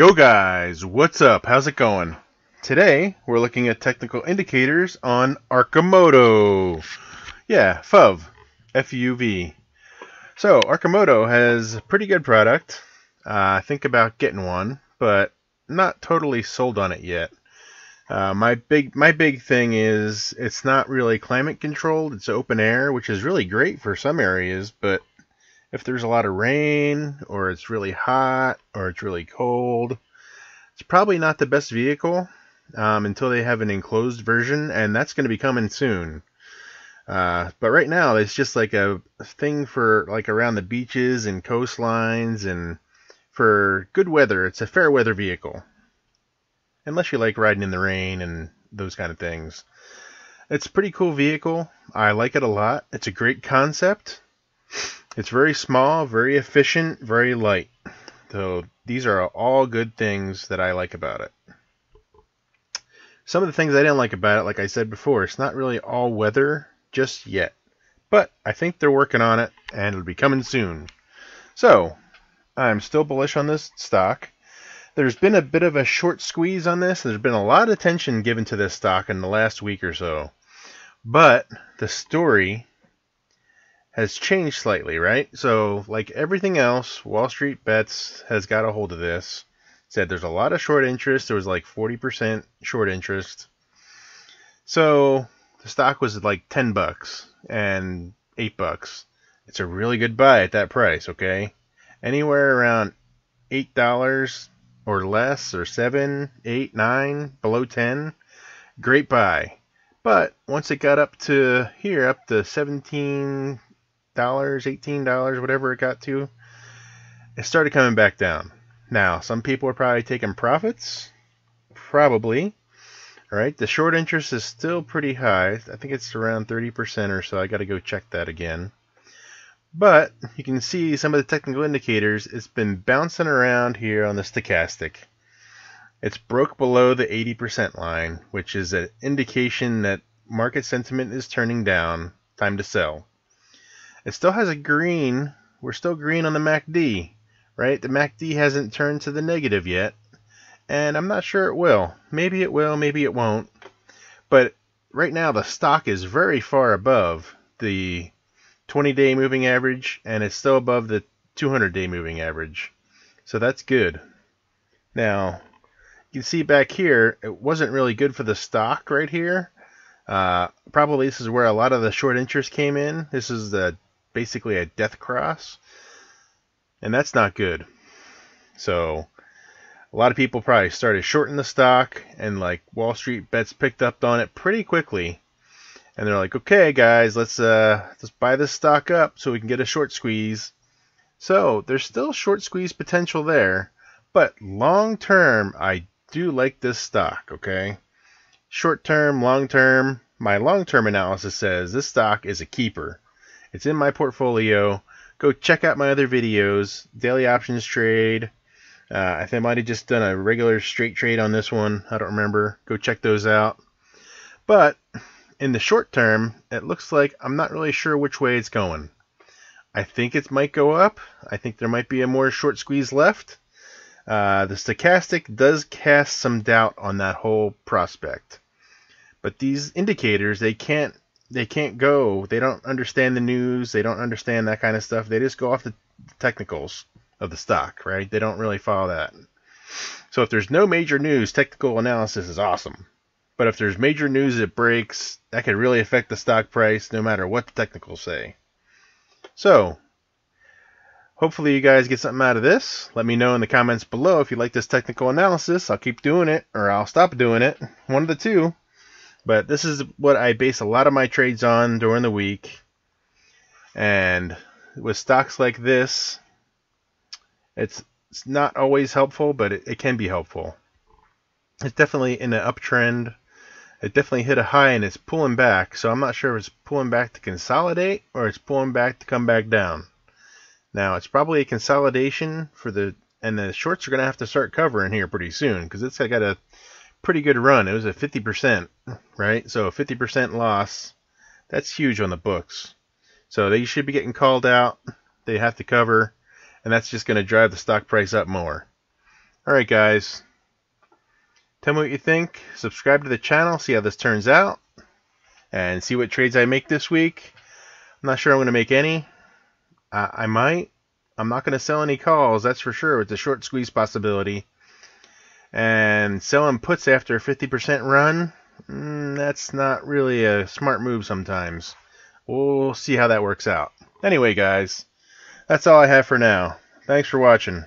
Yo guys, what's up? How's it going? Today we're looking at technical indicators on Arcimoto. Yeah, FUV, F-U-V. So Arcimoto has a pretty good product. Uh, think about getting one, but not totally sold on it yet. Uh, my big my big thing is it's not really climate controlled. It's open air, which is really great for some areas, but if there's a lot of rain or it's really hot or it's really cold, it's probably not the best vehicle um, until they have an enclosed version, and that's going to be coming soon. Uh, but right now, it's just like a thing for like around the beaches and coastlines, and for good weather, it's a fair weather vehicle. Unless you like riding in the rain and those kind of things. It's a pretty cool vehicle. I like it a lot. It's a great concept. It's very small, very efficient, very light. So these are all good things that I like about it. Some of the things I didn't like about it, like I said before, it's not really all weather just yet. But I think they're working on it and it'll be coming soon. So, I'm still bullish on this stock. There's been a bit of a short squeeze on this. There's been a lot of attention given to this stock in the last week or so. But the story has changed slightly, right? So, like everything else, Wall Street Bets has got a hold of this. Said there's a lot of short interest. There was like 40% short interest. So, the stock was like 10 bucks and 8 bucks. It's a really good buy at that price, okay? Anywhere around $8 or less or 7, 8, 9, below 10, great buy. But once it got up to here, up to 17 dollars, eighteen dollars, whatever it got to, it started coming back down. Now, some people are probably taking profits, probably. All right, the short interest is still pretty high. I think it's around 30% or so. I got to go check that again. But you can see some of the technical indicators. It's been bouncing around here on the stochastic. It's broke below the 80% line, which is an indication that market sentiment is turning down. Time to sell. It still has a green. We're still green on the MACD, right? The MACD hasn't turned to the negative yet, and I'm not sure it will. Maybe it will, maybe it won't. But right now the stock is very far above the 20-day moving average, and it's still above the 200-day moving average. So that's good. Now, you can see back here, it wasn't really good for the stock right here. Uh, probably this is where a lot of the short interest came in. This is the basically a death cross. And that's not good. So a lot of people probably started shorting the stock and like Wall Street bets picked up on it pretty quickly. And they're like, okay guys, let's uh let's buy this stock up so we can get a short squeeze. So there's still short squeeze potential there, but long term I do like this stock, okay? Short term, long term, my long term analysis says this stock is a keeper. It's in my portfolio. Go check out my other videos. Daily options trade. Uh, I think I might have just done a regular straight trade on this one. I don't remember. Go check those out. But in the short term, it looks like I'm not really sure which way it's going. I think it might go up. I think there might be a more short squeeze left. Uh, the stochastic does cast some doubt on that whole prospect. But these indicators, they can't they can't go. They don't understand the news. They don't understand that kind of stuff. They just go off the technicals of the stock, right? They don't really follow that. So if there's no major news, technical analysis is awesome. But if there's major news that breaks, that could really affect the stock price no matter what the technicals say. So, hopefully you guys get something out of this. Let me know in the comments below if you like this technical analysis. I'll keep doing it or I'll stop doing it. One of the two. But this is what I base a lot of my trades on during the week. And with stocks like this, it's, it's not always helpful, but it, it can be helpful. It's definitely in an uptrend. It definitely hit a high and it's pulling back. So I'm not sure if it's pulling back to consolidate or it's pulling back to come back down. Now it's probably a consolidation for the and the shorts are going to have to start covering here pretty soon because it's got a pretty good run. It was a 50%, right? So a 50% loss. That's huge on the books. So they should be getting called out. They have to cover, and that's just going to drive the stock price up more. Alright guys, tell me what you think. Subscribe to the channel, see how this turns out. And see what trades I make this week. I'm not sure I'm going to make any. I might. I'm not going to sell any calls, that's for sure. It's a short squeeze possibility. And selling puts after a 50% run, mm, that's not really a smart move sometimes. We'll see how that works out. Anyway, guys, that's all I have for now. Thanks for watching.